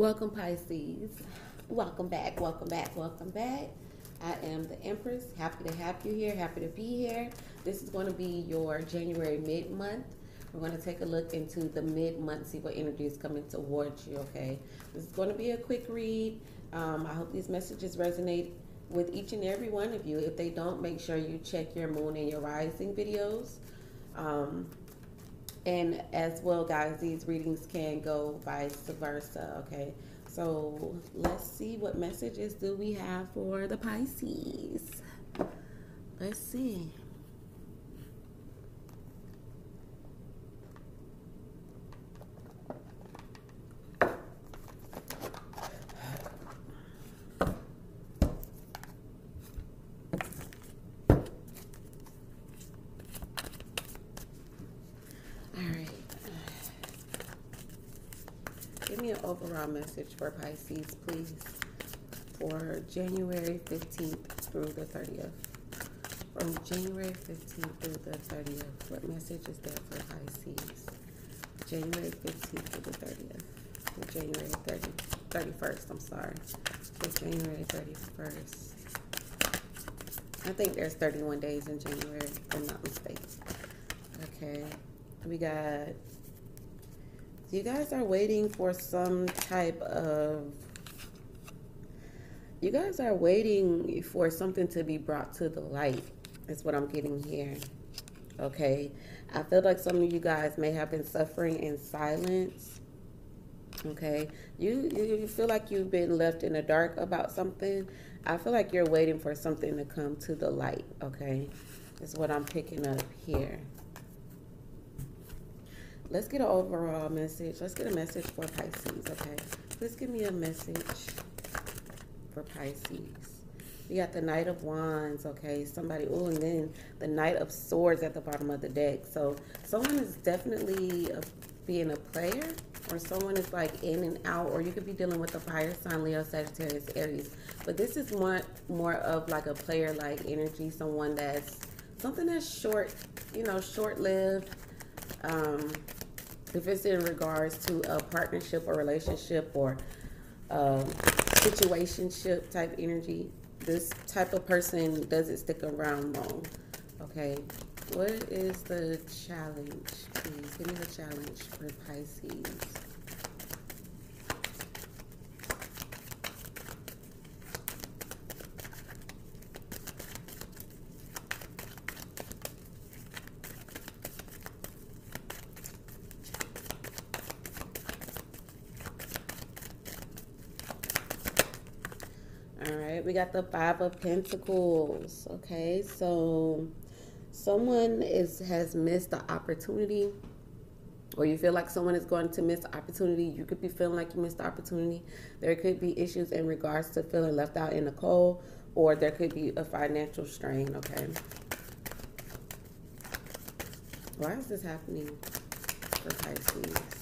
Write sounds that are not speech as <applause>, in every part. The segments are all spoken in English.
Welcome, Pisces. Welcome back, welcome back, welcome back. I am the Empress. Happy to have you here, happy to be here. This is going to be your January mid month. We're going to take a look into the mid month, see what energy is coming towards you, okay? This is going to be a quick read. Um, I hope these messages resonate with each and every one of you. If they don't, make sure you check your moon and your rising videos. Um, and as well, guys, these readings can go vice versa, okay? So let's see what messages do we have for the Pisces. Let's see. Give me an overall message for Pisces, please, for January 15th through the 30th. From January 15th through the 30th, what message is there for Pisces? January 15th through the 30th. January 30, 31st, I'm sorry. For January 31st. I think there's 31 days in January, if I'm not mistaken. Okay. We got you guys are waiting for some type of you guys are waiting for something to be brought to the light is what i'm getting here okay? I feel like some of you guys may have been suffering in silence okay? You you feel like you've been left in the dark about something. I feel like you're waiting for something to come to the light okay? Is what i'm picking up here let's get an overall message. Let's get a message for Pisces, okay? Please give me a message for Pisces. We got the Knight of Wands, okay? Somebody, oh, and then the Knight of Swords at the bottom of the deck. So someone is definitely a, being a player or someone is like in and out or you could be dealing with a fire sign, Leo, Sagittarius, Aries. But this is more, more of like a player-like energy, someone that's something that's short, you know, short-lived, um, if it's in regards to a partnership or relationship or um, situationship type energy, this type of person doesn't stick around long. Okay, what is the challenge? Please give me the challenge for Pisces. We got the Five of Pentacles. Okay, so someone is has missed the opportunity or you feel like someone is going to miss the opportunity. You could be feeling like you missed the opportunity. There could be issues in regards to feeling left out in the cold, or there could be a financial strain, okay? Why is this happening for Pisces?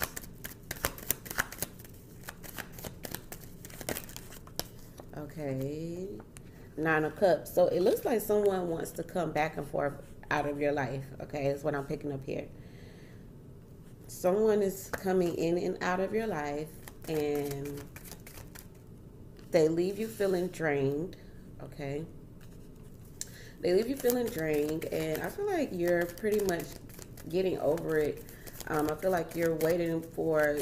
Okay. Nine of Cups. So it looks like someone wants to come back and forth out of your life. Okay, is what I'm picking up here. Someone is coming in and out of your life and they leave you feeling drained. Okay. They leave you feeling drained and I feel like you're pretty much getting over it. Um, I feel like you're waiting for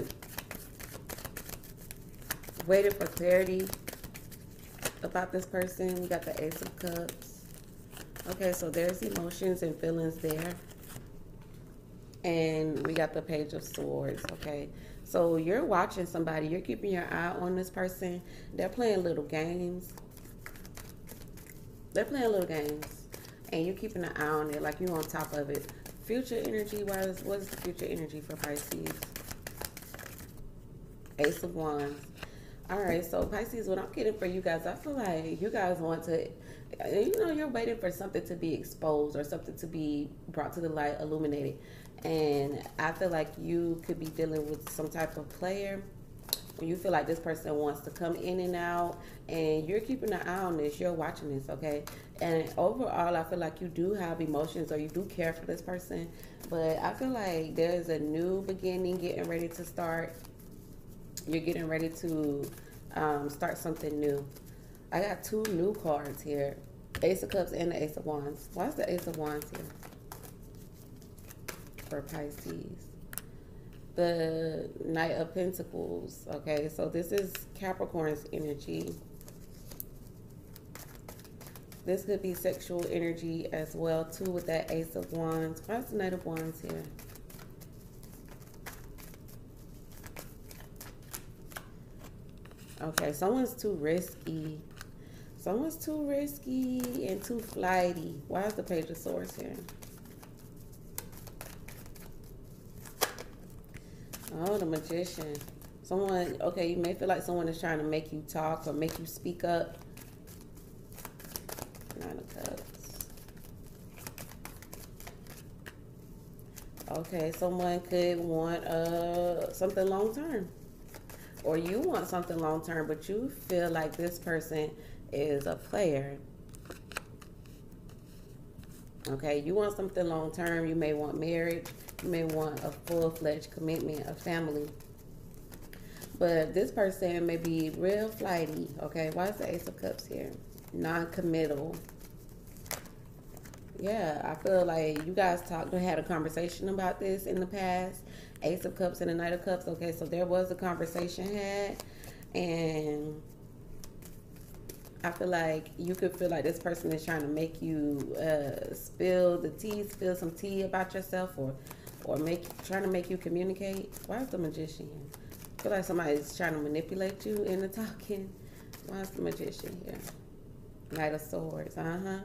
waiting for clarity about this person. We got the Ace of Cups. Okay, so there's emotions and feelings there. And we got the Page of Swords, okay? So you're watching somebody. You're keeping your eye on this person. They're playing little games. They're playing little games. And you're keeping an eye on it like you're on top of it. Future energy, wise, what is the future energy for Pisces? Ace of Wands. All right, so Pisces, what I'm getting for you guys, I feel like you guys want to, you know, you're waiting for something to be exposed or something to be brought to the light, illuminated. And I feel like you could be dealing with some type of player you feel like this person wants to come in and out and you're keeping an eye on this, you're watching this, okay? And overall, I feel like you do have emotions or you do care for this person, but I feel like there's a new beginning getting ready to start You're getting ready to um, start something new. I got two new cards here. Ace of Cups and the Ace of Wands. Why is the Ace of Wands here? For Pisces. The Knight of Pentacles. Okay, so this is Capricorn's energy. This could be sexual energy as well, too, with that Ace of Wands. Why is the Knight of Wands here? Okay, someone's too risky. Someone's too risky and too flighty. Why is the Page of Swords here? Oh, the Magician. Someone, okay, you may feel like someone is trying to make you talk or make you speak up. Nine of Cups. Okay, someone could want uh something long term or you want something long term, but you feel like this person is a player. Okay, you want something long term. You may want marriage. You may want a full fledged commitment, a family. But this person may be real flighty. Okay, why is the Ace of Cups here? Non committal. Yeah, I feel like you guys talked, or had a conversation about this in the past, Ace of Cups and the Knight of Cups. Okay, so there was a conversation had, and I feel like you could feel like this person is trying to make you uh, spill the tea, spill some tea about yourself, or or make trying to make you communicate. Why is the magician? I feel like somebody's trying to manipulate you in the talking. Why is the magician here? Knight of Swords. Uh huh.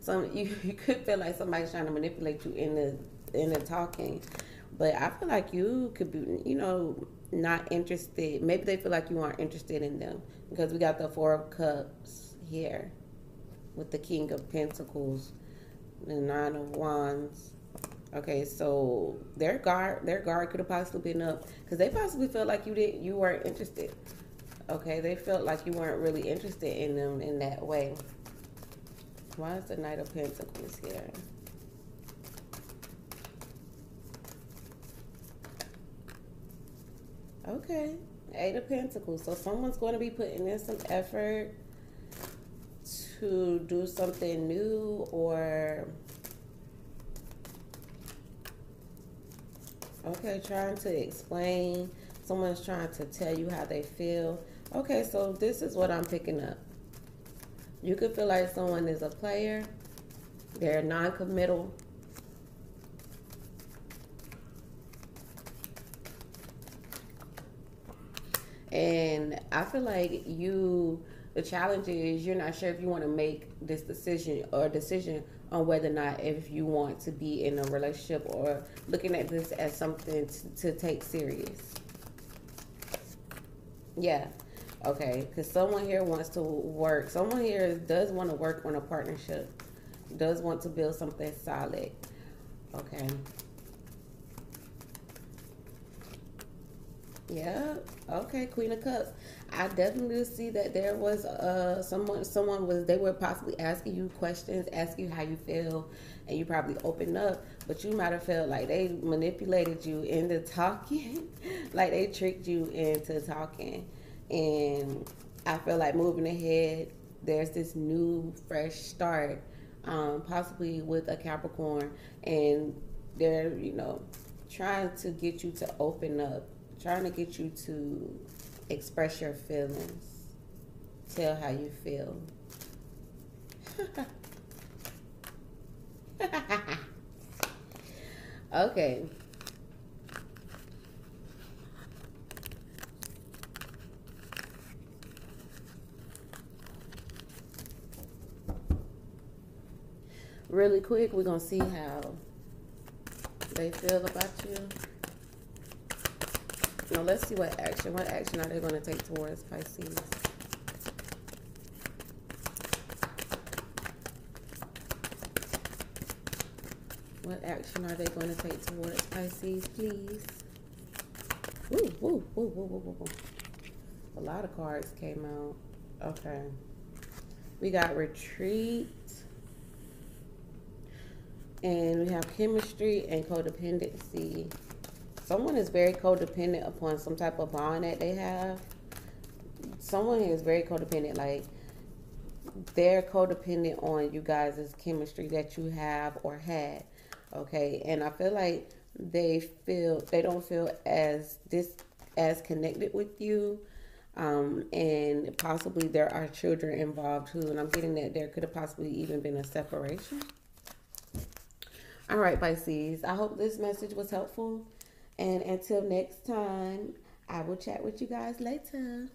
So you, <laughs> you could feel like somebody's trying to manipulate you in the in the talking. But I feel like you could be, you know, not interested. Maybe they feel like you aren't interested in them because we got the Four of Cups here with the King of Pentacles, the Nine of Wands. Okay, so their guard, their guard could have possibly been up because they possibly felt like you didn't, you weren't interested. Okay, they felt like you weren't really interested in them in that way. Why is the Knight of Pentacles here? Okay. Eight of Pentacles. So someone's going to be putting in some effort to do something new or okay trying to explain. Someone's trying to tell you how they feel. Okay so this is what i'm picking up. You could feel like someone is a player. They're non-committal And I feel like you, the challenge is you're not sure if you want to make this decision or decision on whether or not if you want to be in a relationship or looking at this as something to, to take serious. Yeah. Okay. Because someone here wants to work. Someone here does want to work on a partnership, does want to build something solid. Okay. Yeah. Okay, Queen of Cups. I definitely see that there was uh someone someone was they were possibly asking you questions, asking you how you feel, and you probably opened up, but you might have felt like they manipulated you into talking, <laughs> like they tricked you into talking. And I feel like moving ahead, there's this new fresh start, um, possibly with a Capricorn, and they're, you know, trying to get you to open up trying to get you to express your feelings, tell how you feel. <laughs> okay. Really quick, we're going to see how they feel about you. Now let's see what action. What action are they going to take towards Pisces? What action are they going to take towards Pisces, please? Ooh, woo, woo, woo, woo. A lot of cards came out. Okay. We got retreat. And we have chemistry and codependency. Someone is very codependent upon some type of bond that they have. Someone is very codependent, like they're codependent on you guys' chemistry that you have or had. Okay, and I feel like they feel they don't feel as this as connected with you. Um, and possibly there are children involved too. And I'm getting that there could have possibly even been a separation. All right, Pisces. I hope this message was helpful. And until next time, I will chat with you guys later.